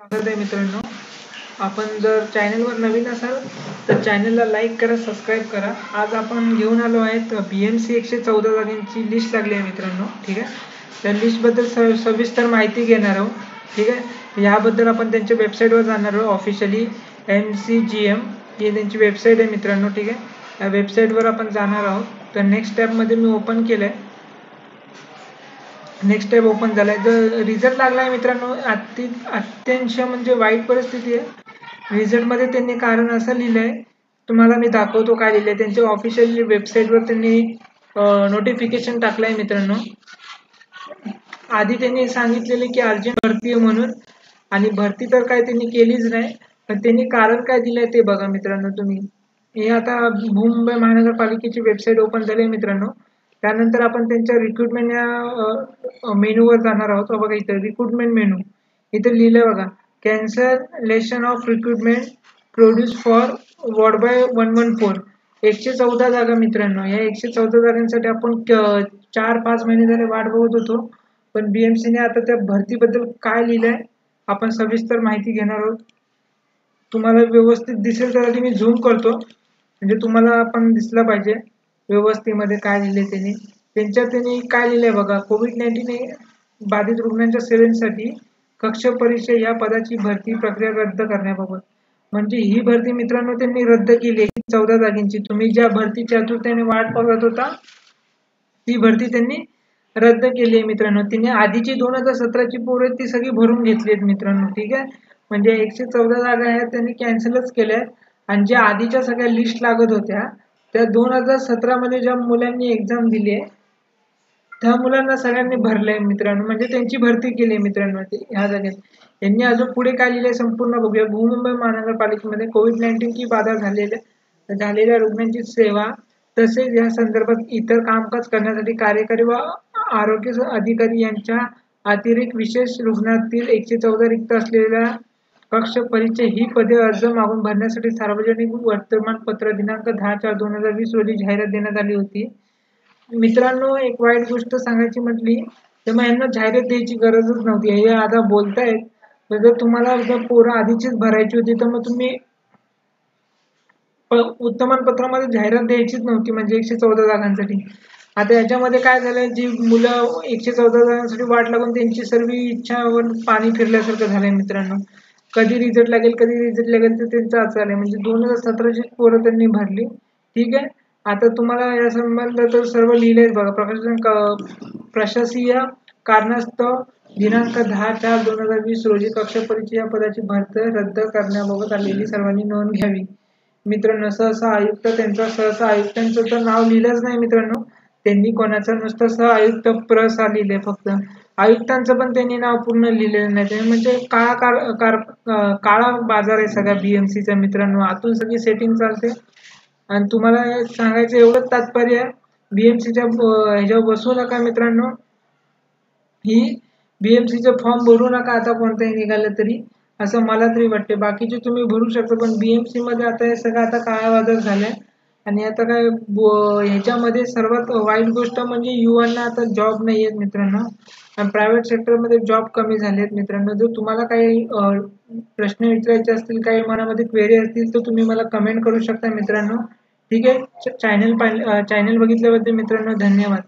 स्वागत आहे मित्रांनो. आपण जर चॅनलवर नवीन असाल तर चॅनलला लाईक करा सबस्क्राईब करा. आज आपण घेऊन आलो आहेत बी एम सी एकशे चौदा जागांची लिस्ट लागली आहे मित्रांनो. ठीक आहे? त्या लिस्टबद्दल स सविस्तर माहिती घेणार आहोत. ठीक आहे? याबद्दल आपण त्यांच्या वेबसाईटवर जाणार आहोत officially M C G M ही त्यांची वेबसाईट आहे मित्रांनो. ठीक आहे? या वेबसाईटवर आपण जाणार आहोत. तर नेक्स्ट टॅबमध्ये मी ओपन केलं आहे नेक्स्ट टॅब ओपन झालाय. जर रिझल्ट लागलाय मित्रांनो अति अत्यंश म्हणजे वाईट परिस्थिती आहे. रिझल्टमध्ये त्यांनी कारण असं लिहिलंय. तुम्हाला मी दाखवतो काय लिहिलंय. त्यांच्या ऑफिशियल वेबसाईटवर त्यांनी नोटिफिकेशन टाकलंय मित्रांनो. आधी त्यांनी सांगितलेले की अर्जंट भरती आहे म्हणून. आणि भरती तर काय त्यांनी केलीच नाही. पण त्यांनी कारण काय दिलंय ते बघा मित्रांनो तुम्ही. हे आता मुंबई महानगरपालिकेची वेबसाईट ओपन झाली आहे मित्रांनो. त्यानंतर आपण त्यांच्या रिक्रुटमेंट या मेनूवर जाणार आहोत. बघा इथं रिक्रुटमेंट मेनू इथं लिहिलं बघा cancellation of recruitment produce for ward boy one one four एकशे चौदा जागा मित्रांनो या एकशे चौदा जागांसाठी आपण चार पाच महिने झाले वाट बघत होतो. पण बीएमसीने आता त्या भरतीबद्दल काय लिहिलंय आपण सविस्तर माहिती घेणार आहोत. तुम्हाला व्यवस्थित दिसेल तर मी झूम करतो. म्हणजे तुम्हाला आपण दिसला पाहिजे. व्यवस्थेमध्ये काय लिहिले त्यांनी? त्यांच्यात त्यांनी काय लिहिलंय बघा कोविड नाईन्टीन बाधित रुग्णांच्या सेवेसाठी कक्ष परीक्षा या पदाची भरती प्रक्रिया रद्द करण्याबाबत. म्हणजे ही भरती मित्रांनो त्यांनी रद्द केली चौदा जागींची. तुम्ही ज्या भरती आतुरतेने वाट बघत होता ती भरती त्यांनी रद्द केली आहे मित्रांनो. तिने आधीची दोन हजार सतराची पोरं ती सगळी भरून घेतली आहेत मित्रांनो. ठीक आहे? म्हणजे एकशे चौदा जागा आहेत त्यांनी कॅन्सलच केल्या आहेत. आणि ज्या आधीच्या सगळ्या लिस्ट लागत होत्या त्या दोन हजार सतरामध्ये ज्या मुलांनी एक्झाम दिली आहे त्या मुलांना सगळ्यांनी भरलंय मित्रांनो. म्हणजे त्यांची भरती केली मित्रांनो. ह्या जागेत. यांनी अजून पुढे काय लिहिले संपूर्ण बघूया. भूमुंबई महानगरपालिकेमध्ये कोविड नाईन्टीनची बाधा झालेल्या झालेल्या रुग्णांची सेवा तसेच या संदर्भात इतर कामकाज करण्यासाठी कार्यकारी व आरोग्य अधिकारी यांच्या अतिरिक्त विशेष रुग्णातील एकशे चौदा रिक्त असलेल्या पक्ष परिचय ही पदे अर्ज मागून भरण्यासाठी सार्वजनिक वर्तमानपत्र दिनांक दहा चार दोन हजार वीस रोजी जाहिरात देण्यात आली होती. मित्रांनो एक वाईट गोष्ट सांगायची म्हटली तर मग यांना जाहिरात द्यायची गरजच नव्हती. हे आता बोलतायत. जर तुम्हाला जर पोरं आधीचीच भरायची होती तर मग तुम्ही वर्तमानपत्रामध्ये जाहिरात द्यायचीच नव्हती म्हणजे एकशे चौदा जागांसाठी. आता याच्यामध्ये काय झालंय? जी मुलं एकशे चौदा जागांसाठी वाट लागून त्यांची सर्व इच्छावर पाणी फिरल्यासारखं झालंय मित्रांनो. कधी रिझल्ट लागेल कधी रिझल्ट लागेल तर त्यांचं असं आलं म्हणजे दोन हजार सतराची पोरं त्यांनी भरली. ठीक आहे? आता तुम्हाला या संबंधात तर सर्व लिहिलंय बघा. प्रशासन प्रशासकीय कारणास्तव दिनांक दहा चार दोन हजार वीस रोजी कक्ष परिचय या पदाची भरती रद्द करण्याबाबत आलेली सर्वांनी नोंद घ्यावी. मित्रांनो सहसा आयुक्त त्यांचा सहसा आयुक्तांचं तर नाव लिहिलंच नाही मित्रांनो. त्यांनी कोणाचं नुसतं सह आयुक्त प्रसा लिहिले फक्त. आयुक्तांचं पण त्यांनी नाव पूर्ण लिहिलेलं नाही. म्हणजे काळा कार काळा बाजार आहे सगळ्या बीएमसीचा मित्रांनो. आतून सगळी सेटिंग चालते. आणि तुम्हाला सांगायचं एवढंच तात्पर्य आहे बीएमसीच्या ह्याच्यावर बसू नका मित्रांनो. ही बीएमसीचे फॉर्म भरू नका आता कोणताही निघालं तरी. असं मला तरी वाटते बाकीचे तुम्ही भरू शकता पण बीएमसी मध्ये आता हे सगळं आता काळा बाजार झालाय. आणि आता काय ह्याच्यामध्ये सर्वात वाईट गोष्ट म्हणजे युवांना आता जॉब नाही आहेत मित्रांनो. प्रायव्हेट सेक्टरमध्ये जॉब कमी झाले आहेत मित्रांनो. जर तुम्हाला काही प्रश्न विचारायचे असतील काही मनामध्ये क्वेरी असतील तर तुम्ही मला कमेंट करू शकता मित्रांनो. ठीक आहे? चॅनल चॅनल बघितल्याबद्दल मित्रांनो धन्यवाद.